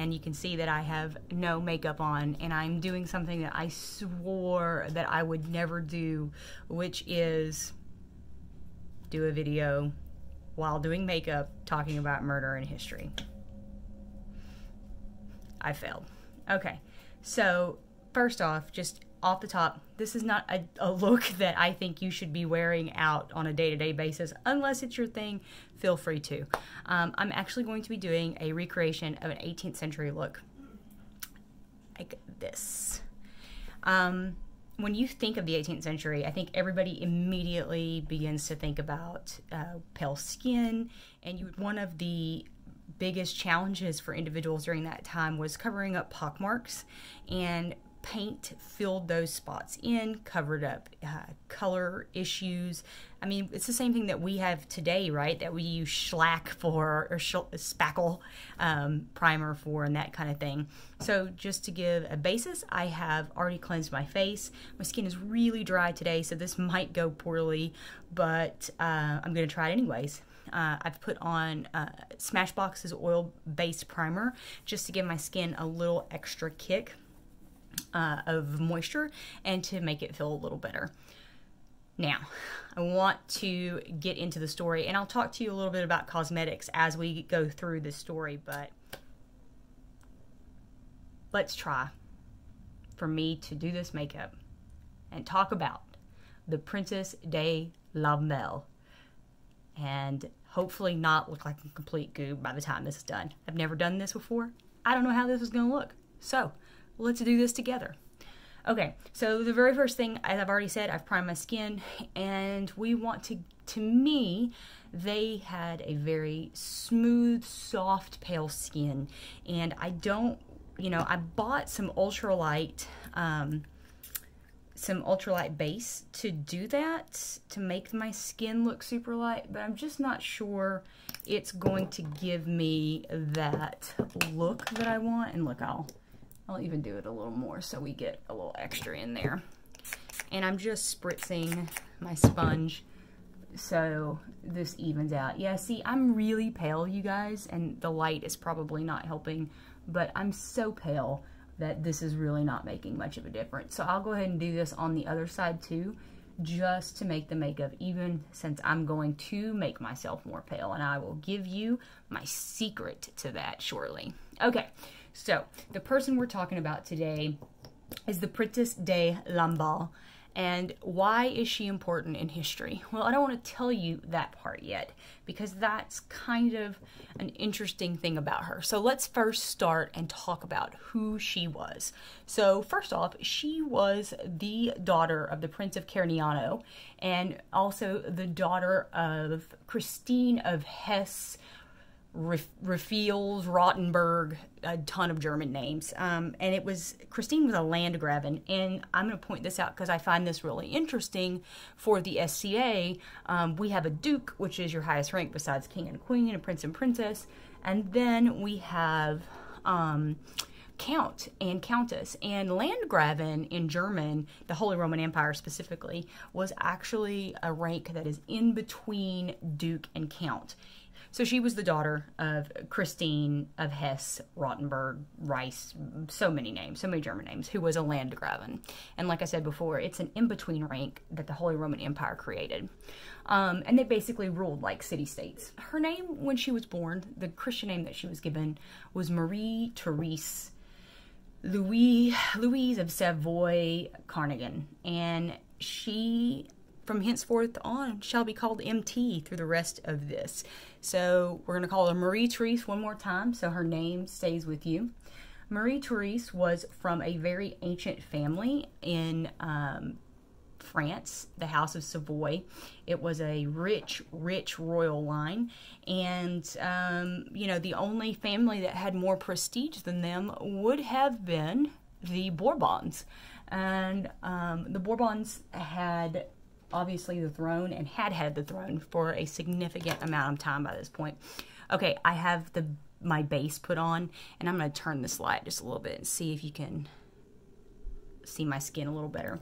And you can see that I have no makeup on, and I'm doing something that I swore that I would never do, which is do a video while doing makeup talking about murder in history. I failed. Okay, so first off, just off the top, this is not a, a look that I think you should be wearing out on a day to day basis. Unless it's your thing, feel free to. Um, I'm actually going to be doing a recreation of an 18th century look like this. Um, when you think of the 18th century, I think everybody immediately begins to think about uh, pale skin, and you, one of the biggest challenges for individuals during that time was covering up pockmarks and paint filled those spots in, covered up uh, color issues. I mean, it's the same thing that we have today, right? That we use shellac for or spackle um, primer for and that kind of thing. So, just to give a basis, I have already cleansed my face. My skin is really dry today, so this might go poorly, but uh, I'm going to try it anyways. Uh, I've put on uh, Smashbox's oil based primer just to give my skin a little extra kick uh, of moisture and to make it feel a little better. Now, I want to get into the story, and I'll talk to you a little bit about cosmetics as we go through the story, but let's try for me to do this makeup and talk about the Princess de Lamballe and hopefully not look like a complete goob by the time this is done. I've never done this before. I don't know how this is going to look. So, let's do this together. Okay, so the very first thing, as I've already said, I've primed my skin, and we want to, to me, they had a very smooth, soft, pale skin, and I don't, you know, I bought some ultralight, um, some ultralight base to do that, to make my skin look super light, but I'm just not sure it's going to give me that look that I want, and look, I'll I'll even do it a little more so we get a little extra in there. And I'm just spritzing my sponge so this evens out. Yeah, see, I'm really pale, you guys, and the light is probably not helping, but I'm so pale that this is really not making much of a difference. So I'll go ahead and do this on the other side too, just to make the makeup even since I'm going to make myself more pale, and I will give you my secret to that shortly. Okay, so, the person we're talking about today is the Princess de Lamballe. And why is she important in history? Well, I don't want to tell you that part yet because that's kind of an interesting thing about her. So let's first start and talk about who she was. So, first off, she was the daughter of the Prince of Carignano and also the daughter of Christine of Hesse Raffiels, Rottenburg, a ton of German names. Um, and it was, Christine was a Landgravin. And I'm going to point this out because I find this really interesting for the SCA. Um, we have a Duke, which is your highest rank besides King and Queen, and Prince and Princess. And then we have um, Count and Countess. And Landgraven in German, the Holy Roman Empire specifically, was actually a rank that is in between Duke and Count. So she was the daughter of Christine of Hesse, Rottenburg, Rice, so many names, so many German names, who was a Landgraven. And like I said before, it's an in between rank that the Holy Roman Empire created. Um, and they basically ruled like city states. Her name, when she was born, the Christian name that she was given was Marie Therese Louis, Louise of Savoy Carignan. And she from henceforth on shall be called MT through the rest of this. So we're going to call her Marie Therese one more time so her name stays with you. Marie Therese was from a very ancient family in um, France, the House of Savoy. It was a rich, rich royal line. And, um, you know, the only family that had more prestige than them would have been the Bourbons. And um, the Bourbons had obviously the throne and had had the throne for a significant amount of time by this point. Okay, I have the my base put on and I'm going to turn this light just a little bit and see if you can see my skin a little better.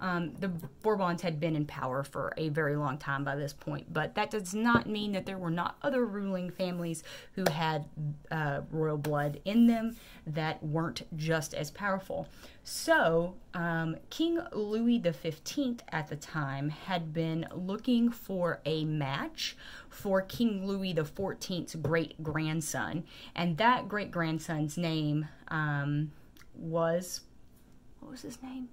Um, the Bourbons had been in power for a very long time by this point, but that does not mean that there were not other ruling families who had uh, royal blood in them that weren't just as powerful. So, um, King Louis XV at the time had been looking for a match for King Louis XIV's great grandson, and that great grandson's name um, was what was his name?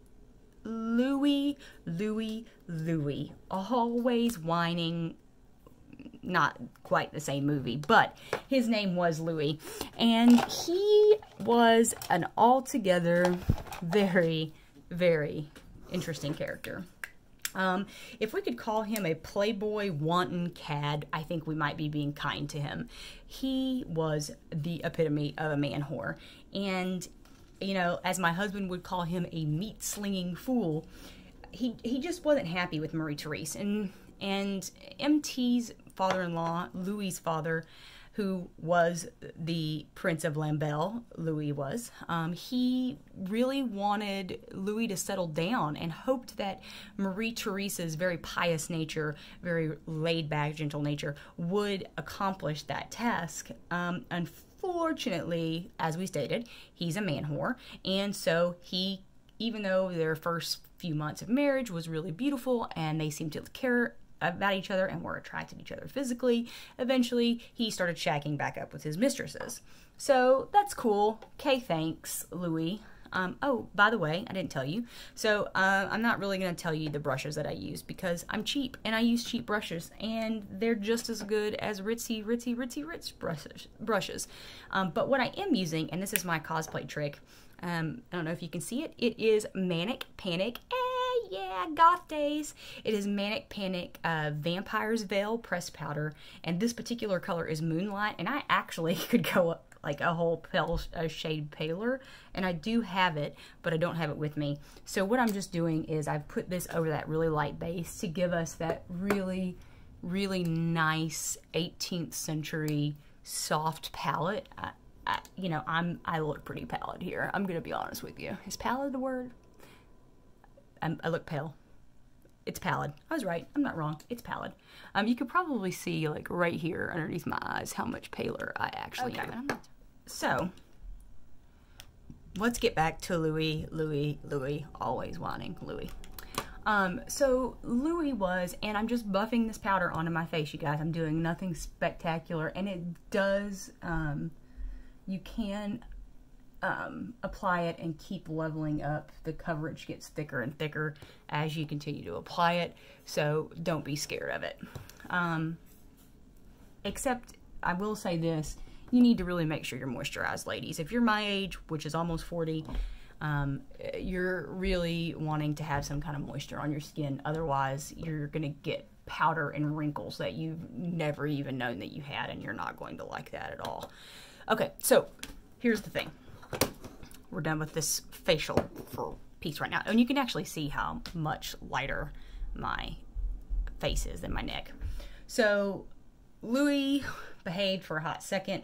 Louis, Louis, Louis, always whining. Not quite the same movie, but his name was Louis. And he was an altogether very, very interesting character. Um, if we could call him a playboy, wanton cad, I think we might be being kind to him. He was the epitome of a man whore. And you know, as my husband would call him, a meat slinging fool. He he just wasn't happy with Marie Therese, and and MT's father-in-law, Louis's father, who was the Prince of Lamballe, Louis was, um, he really wanted Louis to settle down and hoped that Marie Therese's very pious nature, very laid back, gentle nature, would accomplish that task. Um, unfortunately, Fortunately, as we stated, he's a man whore, and so he, even though their first few months of marriage was really beautiful and they seemed to care about each other and were attracted to each other physically, eventually he started shacking back up with his mistresses. So that's cool. Okay, thanks, Louis. Um, oh, by the way, I didn't tell you. So uh, I'm not really going to tell you the brushes that I use because I'm cheap and I use cheap brushes and they're just as good as ritzy, ritzy, ritzy, ritz brushes. brushes. Um, but what I am using, and this is my cosplay trick, um, I don't know if you can see it, it is Manic Panic. Eh, yeah, goth days. It is Manic Panic uh, Vampire's Veil Press powder, and this particular color is Moonlight, and I actually could go up like a whole pale a shade paler and I do have it but I don't have it with me. So what I'm just doing is I've put this over that really light base to give us that really really nice 18th century soft palette. I, I, you know I'm I look pretty pallid here. I'm gonna be honest with you. Is pallid the word? I'm, I look pale it's pallid. I was right. I'm not wrong. It's pallid. Um, you could probably see like right here underneath my eyes how much paler I actually okay. am. So, let's get back to Louis, Louis, Louis, always wanting Louis. Um, so Louis was, and I'm just buffing this powder onto my face, you guys. I'm doing nothing spectacular, and it does, um, you can um, apply it and keep leveling up. The coverage gets thicker and thicker as you continue to apply it, so don't be scared of it. Um, except, I will say this, you need to really make sure you're moisturized, ladies. If you're my age, which is almost 40, um, you're really wanting to have some kind of moisture on your skin. Otherwise, you're going to get powder and wrinkles that you've never even known that you had, and you're not going to like that at all. Okay, so here's the thing. We're done with this facial for piece right now. And you can actually see how much lighter my face is than my neck. So Louis behaved for a hot second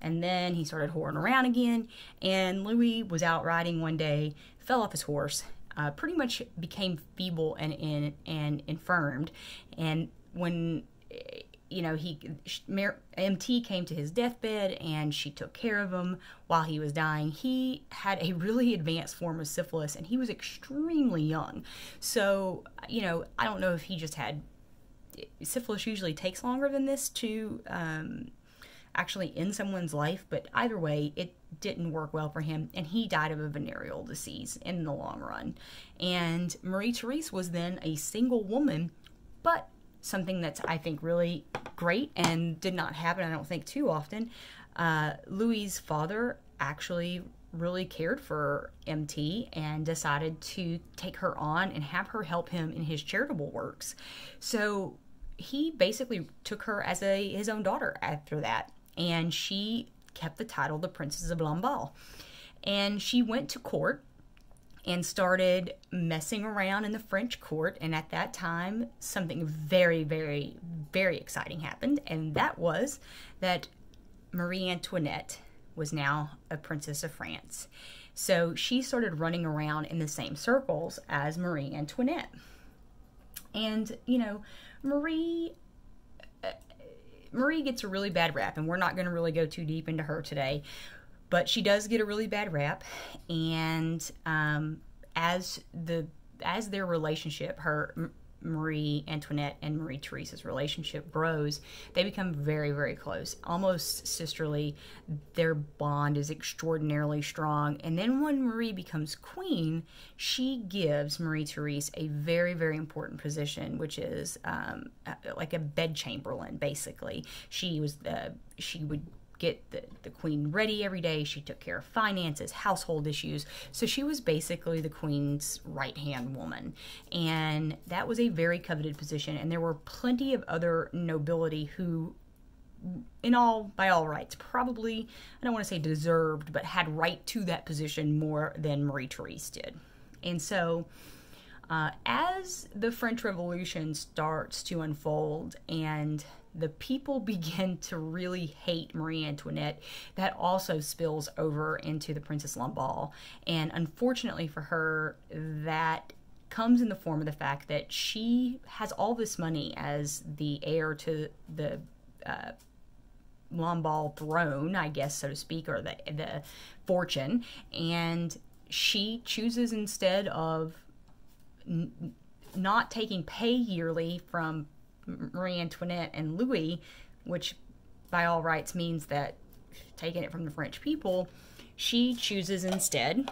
and then he started whoring around again. And Louis was out riding one day, fell off his horse, uh, pretty much became feeble and, and, and infirmed. And when you know he mt came to his deathbed and she took care of him while he was dying he had a really advanced form of syphilis and he was extremely young so you know i don't know if he just had syphilis usually takes longer than this to um, actually end someone's life, but either way, it didn't work well for him, and he died of a venereal disease in the long run. And Marie Therese was then a single woman, but something that's, I think, really great and did not happen, I don't think, too often. Uh, Louis's father actually really cared for MT and decided to take her on and have her help him in his charitable works. So he basically took her as a his own daughter after that and she kept the title the Princess of Lamballe. And she went to court and started messing around in the French court. And at that time, something very, very, very exciting happened. And that was that Marie Antoinette was now a princess of France. So she started running around in the same circles as Marie Antoinette. And, you know, Marie uh, Marie gets a really bad rap, and we're not going to really go too deep into her today, but she does get a really bad rap. And um, as the as their relationship, her Marie Antoinette and Marie Therese's relationship grows, they become very, very close, almost sisterly. Their bond is extraordinarily strong. And then when Marie becomes queen, she gives Marie Therese a very, very important position, which is um, like a bedchamberlain, basically. She was the she would get the, the queen ready every day. She took care of finances, household issues. So she was basically the queen's right hand woman. And that was a very coveted position. And there were plenty of other nobility who in all by all rights probably i don't want to say deserved but had right to that position more than marie therese did and so uh, as the french revolution starts to unfold and the people begin to really hate Marie Antoinette, that also spills over into the Princess Lamballe. And unfortunately for her, that comes in the form of the fact that she has all this money as the heir to the uh, Lamballe throne, I guess, so to speak, or the the fortune, and she chooses instead of n- not taking pay yearly from Marie Antoinette and Louis, which by all rights means that taking it from the French people, she chooses instead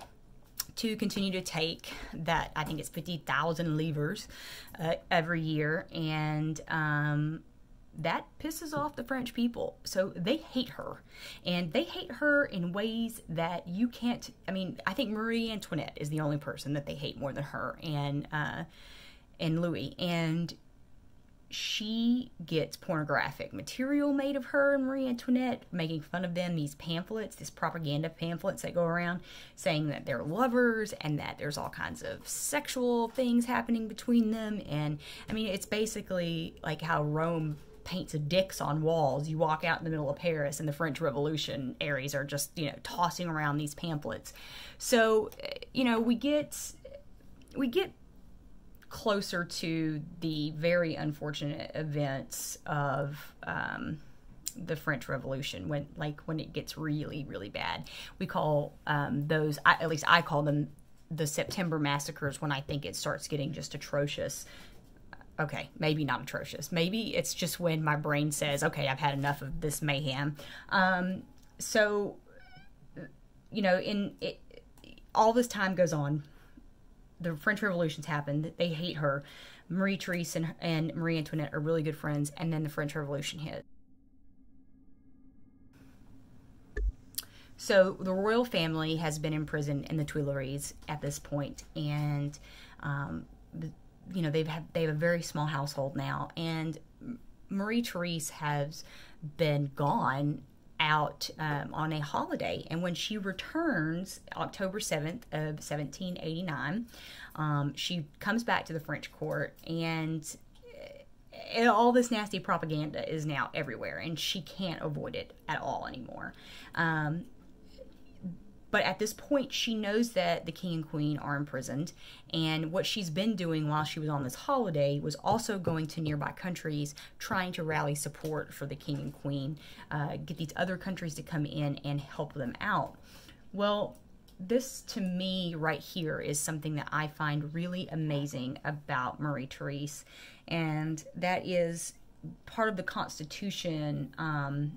to continue to take that I think it's fifty thousand livres uh, every year, and um, that pisses off the French people. So they hate her, and they hate her in ways that you can't. I mean, I think Marie Antoinette is the only person that they hate more than her, and uh, and Louis, and she gets pornographic material made of her and Marie Antoinette, making fun of them, these pamphlets, these propaganda pamphlets that go around saying that they're lovers and that there's all kinds of sexual things happening between them. And I mean, it's basically like how Rome paints dicks on walls. You walk out in the middle of Paris and the French Revolution areas are just, you know, tossing around these pamphlets. So, you know, we get we get closer to the very unfortunate events of um, the French Revolution when like when it gets really really bad. We call um, those I, at least I call them the September massacres when I think it starts getting just atrocious. Okay, maybe not atrocious. Maybe it's just when my brain says, "Okay, I've had enough of this mayhem." Um, so, you know, in it, all this time goes on the French Revolution's happened. They hate her. Marie Therese and, and Marie Antoinette are really good friends, and then the French Revolution hit. So the royal family has been imprisoned in the Tuileries at this point, and um, you know they've had they have a very small household now, and Marie Therese has been gone out um, on a holiday. And when she returns, October 7th of 1789, um, she comes back to the French court and eh, all this nasty propaganda is now everywhere and she can't avoid it at all anymore. Um, but at this point, she knows that the king and queen are imprisoned. And what she's been doing while she was on this holiday was also going to nearby countries, trying to rally support for the king and queen, uh, get these other countries to come in and help them out. Well, this to me right here is something that I find really amazing about Marie Therese, and that is part of the Constitution um,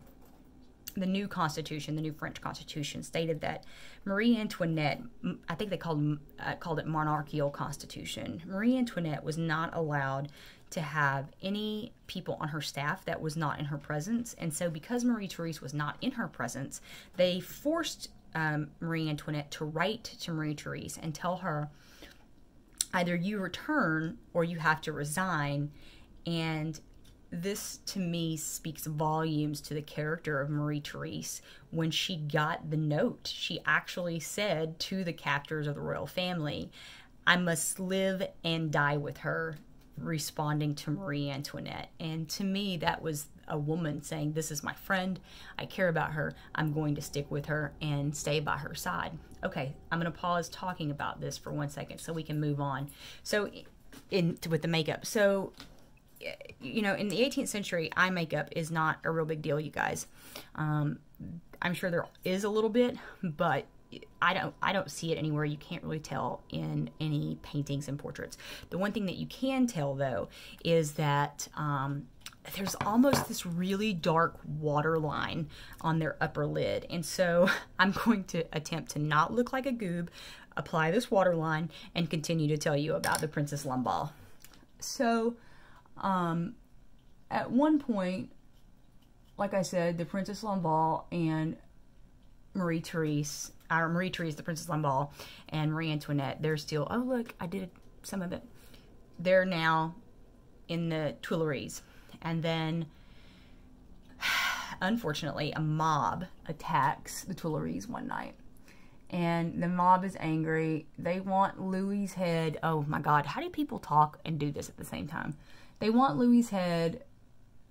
the new constitution, the new French constitution, stated that Marie Antoinette, I think they called uh, called it monarchical constitution. Marie Antoinette was not allowed to have any people on her staff that was not in her presence, and so because Marie Therese was not in her presence, they forced um, Marie Antoinette to write to Marie Therese and tell her either you return or you have to resign. And this to me speaks volumes to the character of Marie Therese. When she got the note, she actually said to the captors of the royal family, I must live and die with her responding to Marie Antoinette. And to me, that was a woman saying, This is my friend. I care about her. I'm going to stick with her and stay by her side. Okay, I'm going to pause talking about this for one second so we can move on. So, in with the makeup. So, you know, in the 18th century, eye makeup is not a real big deal, you guys. Um, I'm sure there is a little bit, but I don't I don't see it anywhere. You can't really tell in any paintings and portraits. The one thing that you can tell though is that um, there's almost this really dark water line on their upper lid, and so I'm going to attempt to not look like a goob, apply this water line, and continue to tell you about the Princess Lamballe. So, um, at one point, like I said, the Princess Lamballe and Marie Therese our Marie Therese, the Princess Lamballe, and Marie Antoinette, they're still, oh, look, I did some of it. They're now in the Tuileries. And then, unfortunately, a mob attacks the Tuileries one night. And the mob is angry. They want Louis's head. Oh my God, how do people talk and do this at the same time? They want Louis's head.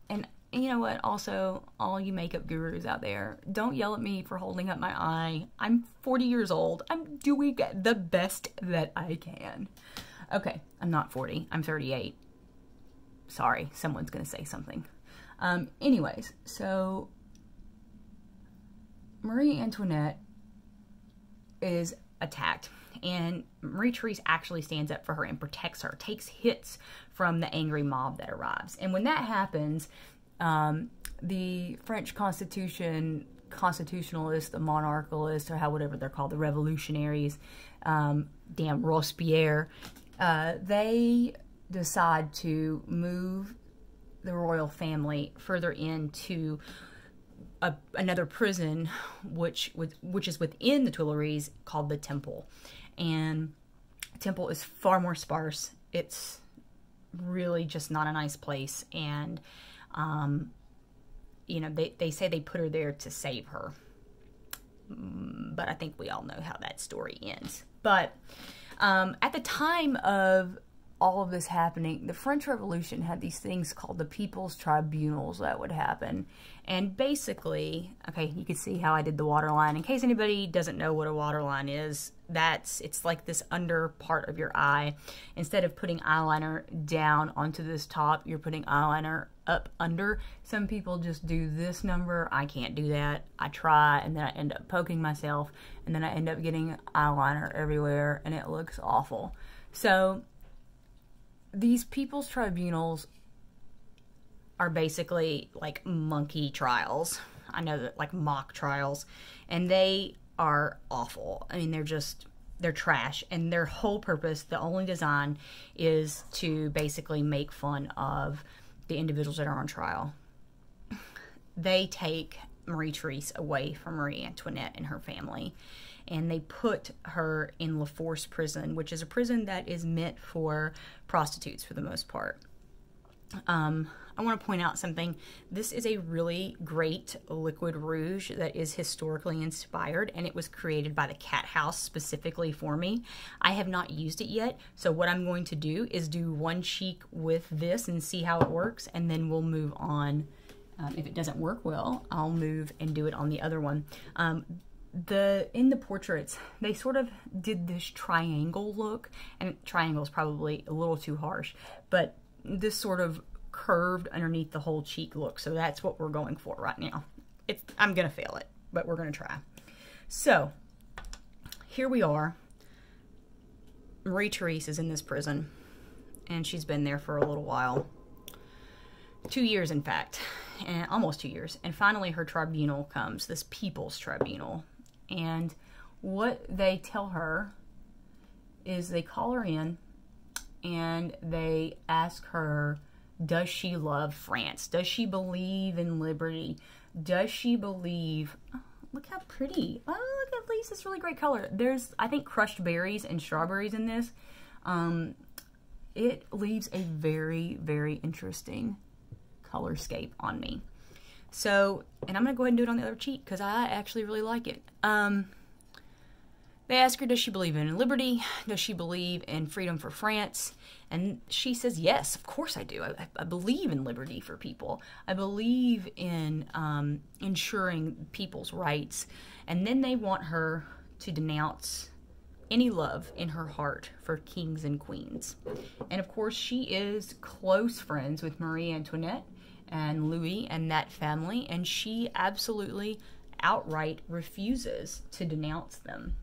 And you know what? Also, all you makeup gurus out there, don't yell at me for holding up my eye. I'm 40 years old. I'm doing the best that I can. Okay, I'm not 40. I'm 38. Sorry, someone's going to say something. Um, anyways, so Marie Antoinette is attacked and Marie Therese actually stands up for her and protects her, takes hits from the angry mob that arrives. And when that happens, um, the French Constitution, constitutionalists, the monarchalists, or how whatever they're called, the revolutionaries, um, damn Robespierre, uh, they decide to move the royal family further into a, another prison, which which is within the Tuileries, called the Temple, and Temple is far more sparse. It's really just not a nice place, and um, you know, they, they say they put her there to save her. Mm, but I think we all know how that story ends. But um, at the time of all of this happening, the French Revolution had these things called the People's Tribunals that would happen. And basically, okay, you can see how I did the waterline. In case anybody doesn't know what a waterline is, that's it's like this under part of your eye. Instead of putting eyeliner down onto this top, you're putting eyeliner up under. Some people just do this number. I can't do that. I try and then I end up poking myself and then I end up getting eyeliner everywhere and it looks awful. So these people's tribunals are basically like monkey trials. I know that like mock trials, and they are awful. I mean, they're just they're trash, and their whole purpose, the only design, is to basically make fun of the individuals that are on trial. They take Marie Therese away from Marie Antoinette and her family, and they put her in La Force prison, which is a prison that is meant for prostitutes for the most part. Um, I want to point out something. This is a really great liquid rouge that is historically inspired and it was created by the Cat House specifically for me. I have not used it yet, so what I'm going to do is do one cheek with this and see how it works and then we'll move on. Um, if it doesn't work well, I'll move and do it on the other one. Um, the in the portraits they sort of did this triangle look and triangle is probably a little too harsh but this sort of curved underneath the whole cheek look. So that's what we're going for right now. It's, I'm to fail it, but we're to try. So here we are. Marie Therese is in this prison, and she's been there for a little while. Two years, in fact, and almost two years. And finally, her tribunal comes, this People's Tribunal. And what they tell her is they call her in and they ask her does she love France? Does she believe in liberty? Does she believe? Oh, look how pretty! Oh, look at this really great color. There's, I think, crushed berries and strawberries in this. Um, it leaves a very, very interesting colorscape on me. So, and I'm gonna go ahead and do it on the other cheek because I actually really like it. Um, They ask her, does she believe in liberty? Does she believe in freedom for France? And she says, yes, of course I do. I, I believe in liberty for people. I believe in um, ensuring people's rights. And then they want her to denounce any love in her heart for kings and queens. And of course, she is close friends with Marie Antoinette and Louis and that family, and she absolutely outright refuses to denounce them.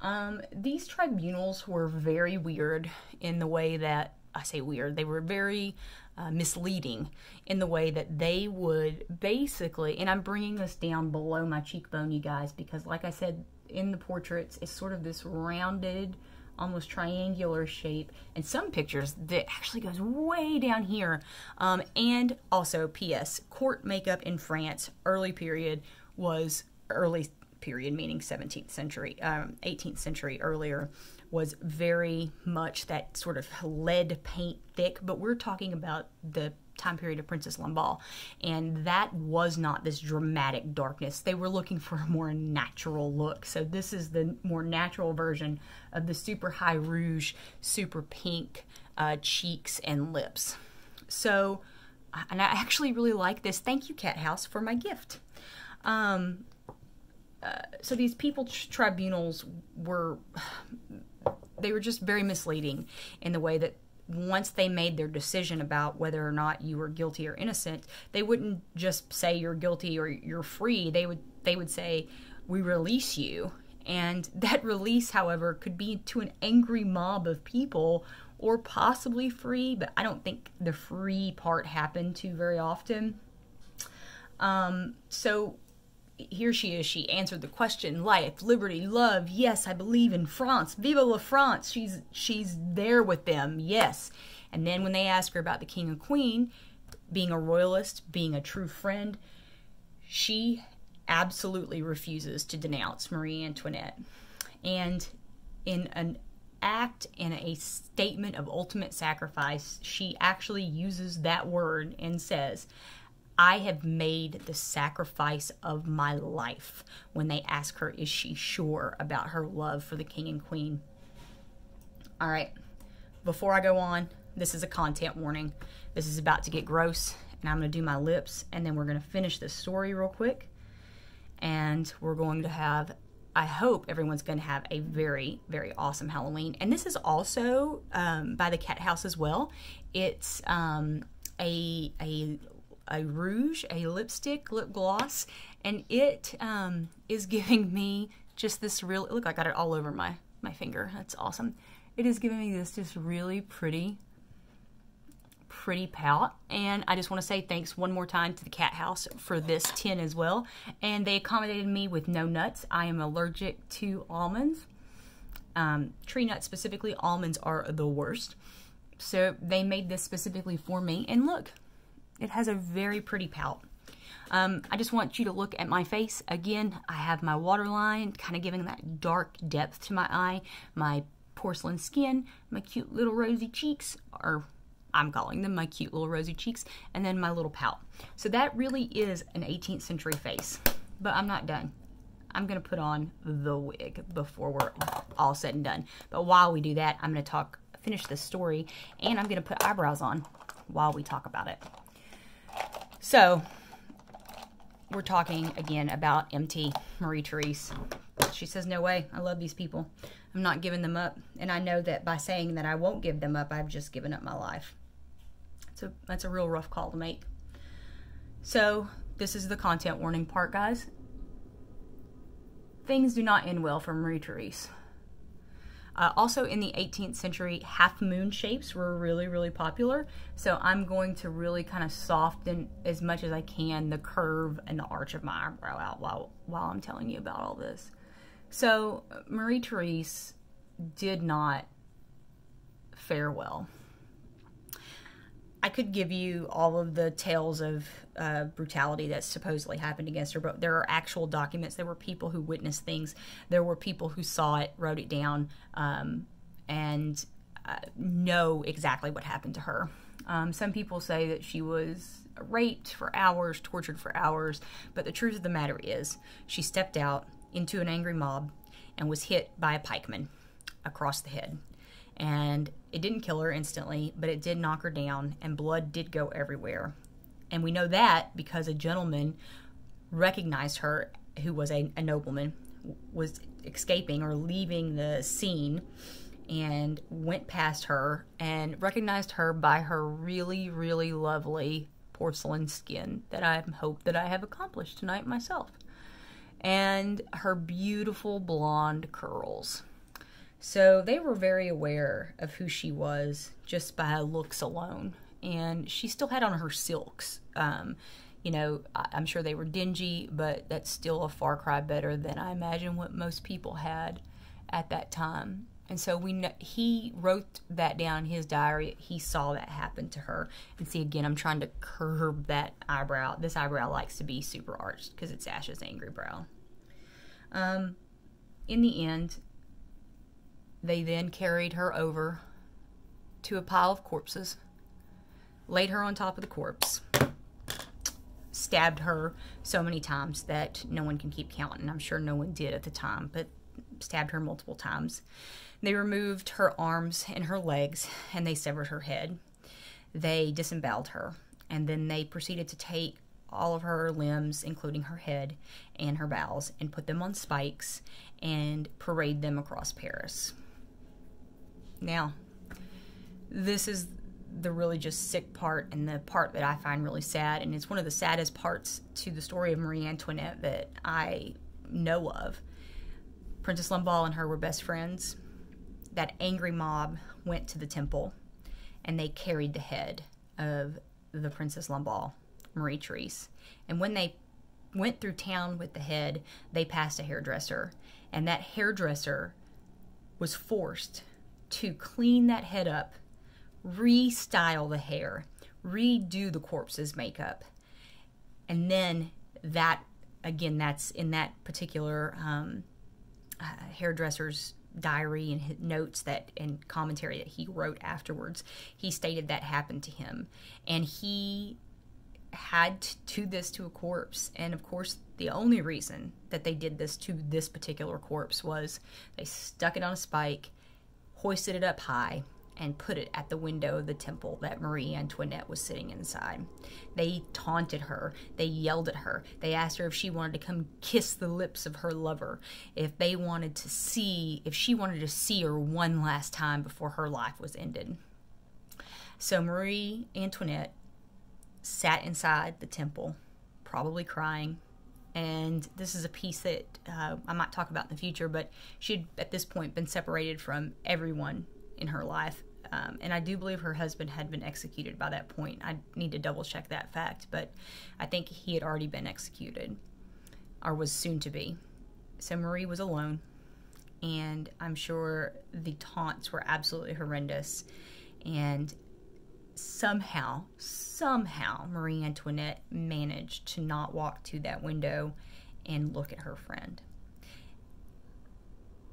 Um, these tribunals were very weird in the way that I say weird, they were very uh, misleading in the way that they would basically, and I'm bringing this down below my cheekbone, you guys, because like I said in the portraits, it's sort of this rounded, almost triangular shape. And some pictures that actually goes way down here. Um, and also, P.S. Court makeup in France, early period, was early period, meaning 17th century, um, 18th century earlier, was very much that sort of lead paint thick. But we're talking about the time period of Princess Lamballe, and that was not this dramatic darkness. They were looking for a more natural look. So this is the more natural version of the super high rouge, super pink uh, cheeks and lips. So, and I actually really like this. Thank you, Cat House, for my gift. Um, uh, so these people tribunals were they were just very misleading in the way that once they made their decision about whether or not you were guilty or innocent, they wouldn't just say you're guilty or you're free. They would they would say we release you. And that release, however, could be to an angry mob of people or possibly free, but I don't think the free part happened too very often. Um, so here she is. She answered the question: life, liberty, love. Yes, I believe in France. Vive la France. She's she's there with them. Yes. And then when they ask her about the king and queen, being a royalist, being a true friend, she absolutely refuses to denounce Marie Antoinette. And in an act and a statement of ultimate sacrifice, she actually uses that word and says, I have made the sacrifice of my life when they ask her, is she sure about her love for the king and queen? All right, before I go on, this is a content warning. This is about to get gross, and I'm going to do my lips, and then we're going to finish this story real quick. And we're going to have, I hope everyone's going to have a very, very awesome Halloween. And this is also um, by the Cat House as well. It's um, a, a a rouge, a lipstick, lip gloss, and it um, is giving me just this real. Look, I got it all over my my finger. That's awesome. It is giving me this just really pretty, pretty pout. And I just want to say thanks one more time to the Cat House for this tin as well. And they accommodated me with no nuts. I am allergic to almonds. Um, tree nuts specifically, almonds are the worst. So they made this specifically for me. And look, it has a very pretty pout. Um, I just want you to look at my face. Again, I have my waterline, kind of giving that dark depth to my eye, my porcelain skin, my cute little rosy cheeks, or I'm calling them my cute little rosy cheeks, and then my little pout. So that really is an 18th century face. But I'm not done. I'm going to put on the wig before we're all said and done. But while we do that, I'm going to talk, finish this story, and I'm going to put eyebrows on while we talk about it. So, we're talking again about MT, Marie Therese. She says, No way, I love these people. I'm not giving them up. And I know that by saying that I won't give them up, I've just given up my life. So that's a real rough call to make. So, this is the content warning part, guys. Things do not end well for Marie Therese. Uh, also in the 18th century, half moon shapes were really, really popular. So I'm going to really kind of soften as much as I can the curve and the arch of my eyebrow out while, while I'm telling you about all this. So Marie Therese did not fare well. I could give you all of the tales of uh, brutality that supposedly happened against her, but there are actual documents. There were people who witnessed things. There were people who saw it, wrote it down, um, and uh, know exactly what happened to her. Um, some people say that she was raped for hours, tortured for hours, but the truth of the matter is, she stepped out into an angry mob and was hit by a pikeman across the head. And it didn't kill her instantly, but it did knock her down, and blood did go everywhere. And we know that because a gentleman recognized her, who was a, a nobleman, was escaping or leaving the scene and went past her and recognized her by her really, really lovely porcelain skin that I hope that I have accomplished tonight myself. And her beautiful blonde curls. So they were very aware of who she was just by looks alone. And she still had on her silks. Um, you know, I'm sure they were dingy, but that's still a far cry better than I imagine what most people had at that time. And so we know, he wrote that down in his diary. He saw that happen to her. And see, again, I'm trying to curb that eyebrow. This eyebrow likes to be super arched because it's Ash's angry brow. Um, in the end, they then carried her over to a pile of corpses, laid her on top of the corpse, stabbed her so many times that no one can keep counting. I'm sure no one did at the time, but stabbed her multiple times. They removed her arms and her legs and they severed her head. They disemboweled her and then they proceeded to take all of her limbs, including her head and her bowels, and put them on spikes and parade them across Paris. Now, this is the really just sick part and the part that I find really sad, and it's one of the saddest parts to the story of Marie Antoinette that I know of. Princess Lamballe and her were best friends. That angry mob went to the temple and they carried the head of the Princess Lamballe, Marie Therese. And when they went through town with the head, they passed a hairdresser, and that hairdresser was forced to clean that head up restyle the hair, redo the corpse's makeup. And then that, again, that's in that particular um, uh, hairdresser's diary and notes that and commentary that he wrote afterwards. He stated that happened to him. And he had to do this to a corpse. And of course, the only reason that they did this to this particular corpse was they stuck it on a spike, hoisted it up high, and put it at the window of the temple that Marie Antoinette was sitting inside. They taunted her, they yelled at her, they asked her if she wanted to come kiss the lips of her lover, if they wanted to see, if she wanted to see her one last time before her life was ended. So Marie Antoinette sat inside the temple, probably crying. And this is a piece that uh, I might talk about in the future, but she'd at this point been separated from everyone in her life um, and I do believe her husband had been executed by that point. I need to double check that fact, but I think he had already been executed or was soon to be. So Marie was alone, and I'm sure the taunts were absolutely horrendous. And somehow, somehow, Marie Antoinette managed to not walk to that window and look at her friend.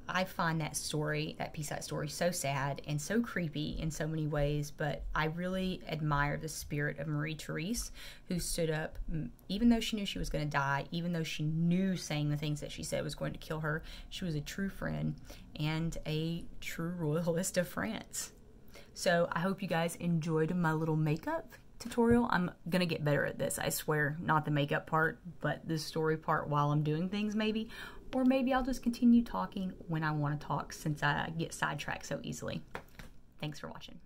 I find that story, that piece of that story, so sad and so creepy in so many ways. But I really admire the spirit of Marie Therese, who stood up, even though she knew she was going to die, even though she knew saying the things that she said was going to kill her. She was a true friend and a true royalist of France. So I hope you guys enjoyed my little makeup tutorial. I'm gonna get better at this, I swear. Not the makeup part, but the story part while I'm doing things, maybe. Or maybe I'll just continue talking when I want to talk since I get sidetracked so easily. Thanks for watching.